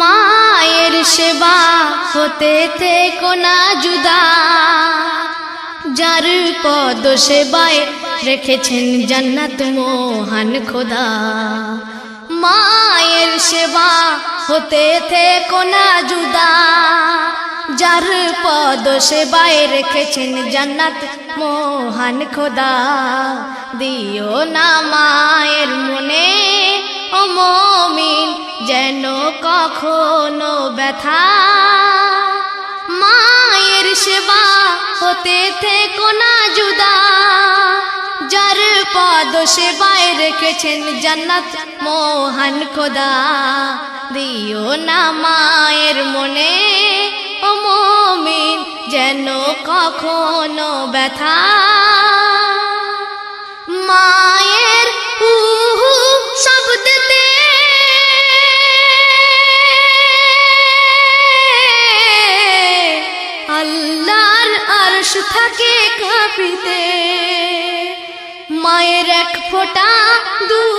মায়ের সেবা হতে থেকো না জুদা যার পদ সেবায় রেখেছেন জান্নাত মোহান খোদা। মায়ের সেবা হতে থেকো না জুদা যার পদ সেবায় রেখেছেন জান্নাত। মোহান খোদা, দিও না মায়ের মনে। ও মমিন, যেন কখনো ব্যথা। মায়ের সেবা হতে থেকো না জুদা যার পদ সেবায় রেখেছেন জান্নাত। মোহান খোদা, দিও না মায়ের মনে। যেন কখনো ব্যথা। মায়ের উহু শব্দতে আল্লাহর আরশ থাকে কাঁপিতে। মায়ের এক ফোঁটা দুধের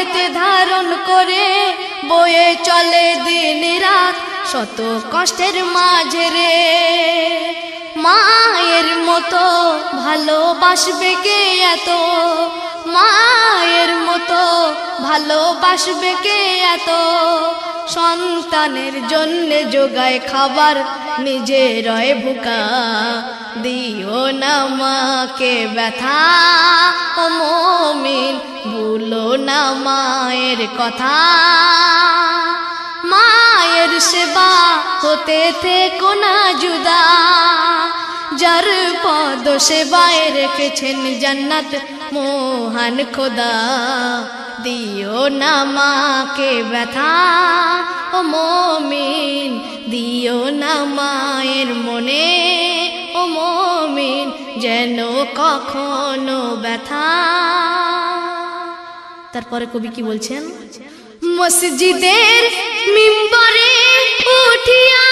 গর্ভেতে ধারণ করে বয়ে চলে দিন রাত শত কষ্টের মাঝে রে। মায়ের মতো ভালোবাসবে কে এত? মায়ের মতো ভালোবাসবে কে এত? সন্তানের জন্য যোগায় খাবার নিজে রয় ভুকা দিও না মাকে ব্যথা। ও মমিন, ভুলো না মায়ের কথা। মায়ের সেবা হতে থেকো না জুদা যার পদ সেবায় রেখেছেন জান্নাত মোহান খোদা, দিও না ব্যথা। ও মমিন, দিও না মায়ের মনে। ও মমিন, যেন কখনো ব্যথা। তারপরে কবি কি বলছেন? মসজিদের মিম্বরে উঠিয়া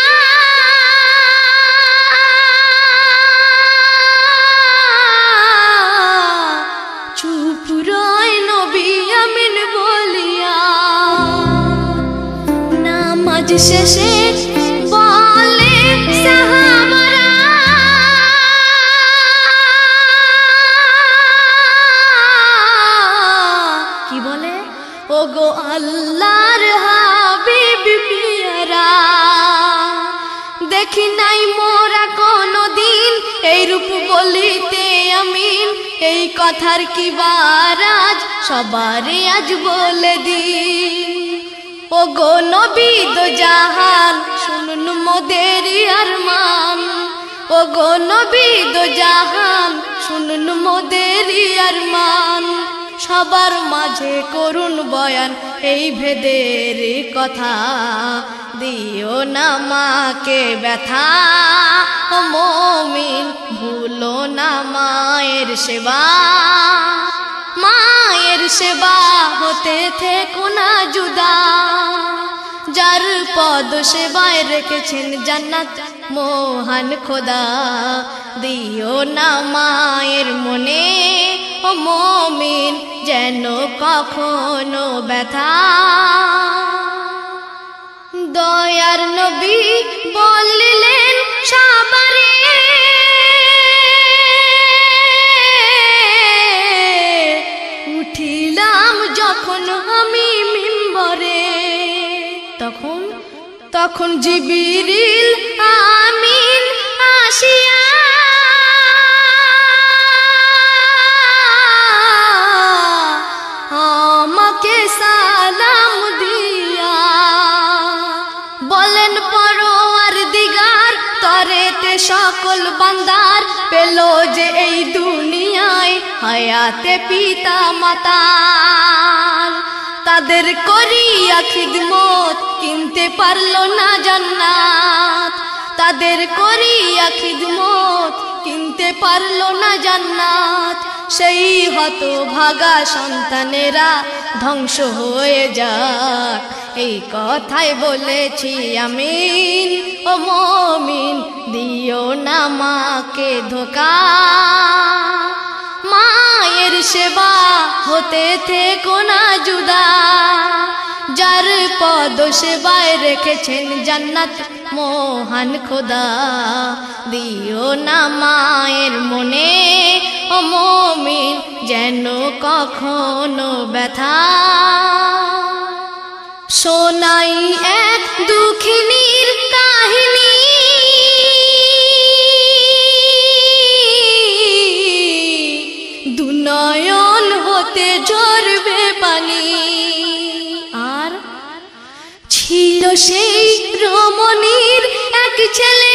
নামাজ শেষে বলে সাহাবারা কি বলে? ও দেখি নাই এই এই কথার কি বারাজ? সবারে আজ বলে দিন। ও গো নবী দো জাহান, শুনুন মোদের আরমান। ও গো নবী দো জাহান, শুনুন মোদের আরমান। সবার মাঝে করুন বয়ান, এই ভেদের কথা। দিও না মাকে ব্যথা মমিন, ভুলো না মায়ের সেবা। সেবা হতে থেকো না জুদা যার পদ সেবায় রেখেছেন জান্নাত, মোহান খোদা, দিও না মায়ের মনে। ও মমিন, যেন কখনো ব্যথা। দয়ার নবী বললেন, সবারে তখন জিবিরিল আমিন আসিয়া আমাকে সালাম দিয়া বলেন, পরোয়ার দিগার তরেতে সকল বান্দার পেল যে এই দুনিয়ায় হায়াতে পিতা মাতার তাদের করিয়া খিদমত কিনতে পারল না জান্নাত। তাদের করিয়া খিদমত কিনতে পারল না জান্নাত। সেই হত ভাগা সন্তানেরা ধ্বংস হয়ে যাক। এই কথাই বলেছি আমিন ও মমিন, দিও না মাকে ধোকা। সেবা হতে থেকো না জুদা যার পদ সেবায় রেখেছেন জান্নাত মোহান খোদা। দিও না মায়ের মনে, ও মমিন, যেন কখনো ব্যথা ঝরবে পানি। আর ছিল সেই রমণীর এক ছেলে।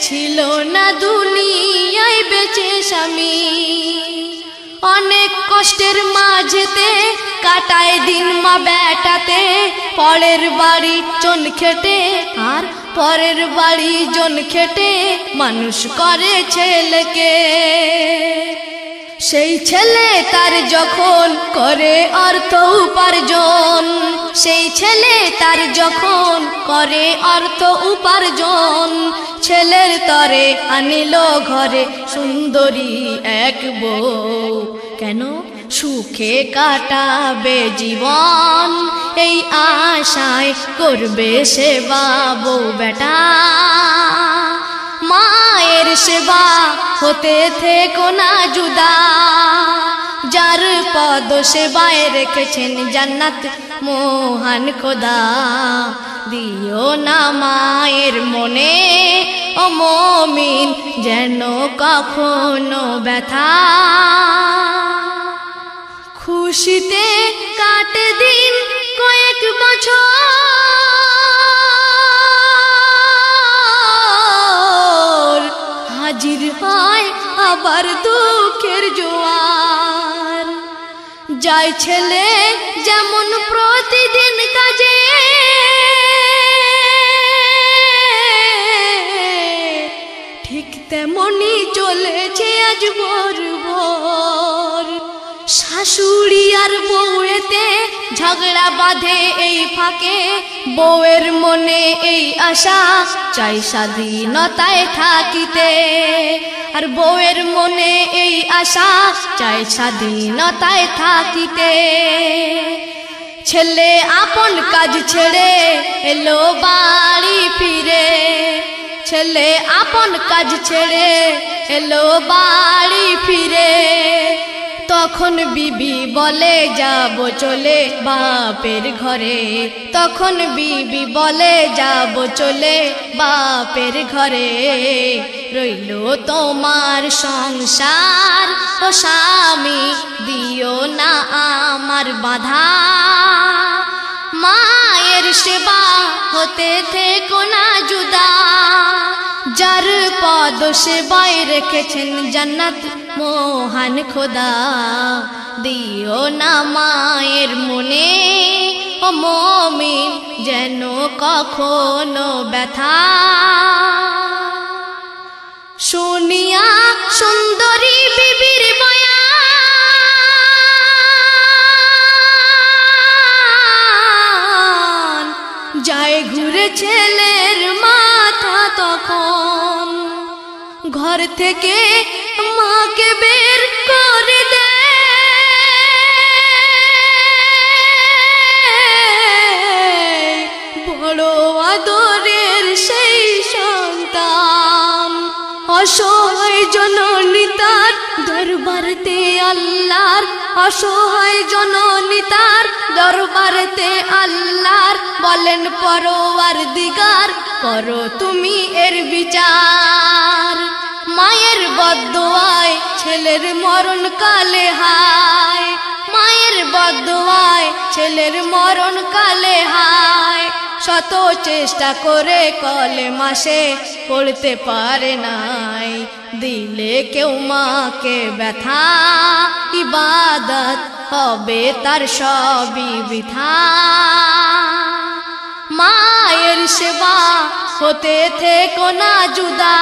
ছিল না দুনিয়ায় বেঁচে স্বামী। কষ্টের মাঝেতে কাটায় দিন মা বেটাতে পরের বাড়ি চন খেটে, আর পরের বাড়ি জন খেটে। মানুষ করে ছেলেকে। সেই ছেলে তার যখন করে অর্থ উপার্জন, সেই ছেলে তার যখন করে অর্থ উপার্জন, ছেলের তরে আনিল ঘরে সুন্দরী এক বউ। কেন? সুখে কাটাবে জীবন, এই আশায় করবে সেবা বউ বেটা। মায়ের সেবা হতে থেকো না জুদা যার পদ সেবায় রেখেছেন জান্নাত মোহান খোদা। দিও না মায়ের মনে মমিন যেন কখনো ব্যথা। খুশিতে কাটে দিন কয়েক বছর। হাজির হয় আবার দুঃখের জোয়ার। যায় ছেলে যেমন প্রতিদিন কাজে, ঠিক তেমনই চলেছে আজ ভোর ভোর। শাশুড়ি ঝগড়া বাঁধে এই ফাঁকে। বউয়ের মনে এই আশা, চাই স্বাধীনতায় থাকিতে। আর বউয়ের মনে এই আশা, চাই স্বাধীনতায় থাকিতে। ছেলে আপন কাজ ছেড়ে এলো বাড়ি ফিরে। ছেলে আপন কাজ ছেড়ে এলো বাড়ি ফিরে। তখন বিবি বলে যাব চলে বাপের ঘরে, তখন বিবি বলে যাব চলে বাপের ঘরে। রইল তোমার সংসার ও স্বামী, দিও না আমার বাধা। মায়ের সেবা হতে থেকো না জুদা যার পদ সেবায় রেখেছেন জান্নাত মোহান খোদা দিও না মায়ের মনে ও মমিন যেন কখনো ব্যথা শুনিয়া সুন্দরী বিবির বয়ান যায় ঘুরে ছেলের মাথা তখন। ঘর থেকে মাকে বের করে দেয় বড় আদরের সেই সন্তান, অসহায় জননী তার দরবারতে আল্লাহর অসহায় জননী তার দরবারতে আল্লাহর বলেন, পরোয়ার দিগার করো তুমি এর বিচার। মায়ের বদোয়ায় ছেলের মরণ কালে হায়। মায়ের বদোয়ায় ছেলের মরণ কালে হায়। শত চেষ্টা করে কলে মাসে পড়তে পারে নাই। দিলে কেউ মাকে ব্যথা, ইবাদত হবে তার সবই বিথা। মায়ের সেবা হতে থেকে না জুদা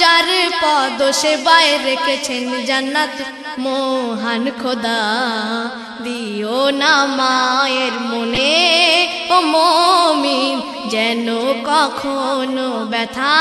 যার পদ সেবায় রেখেছেন জান্নাত, মোহান খোদা। দিও না মায়ের মনে, ও মমিন, যেন কখনো ব্যথা